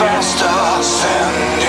manifest us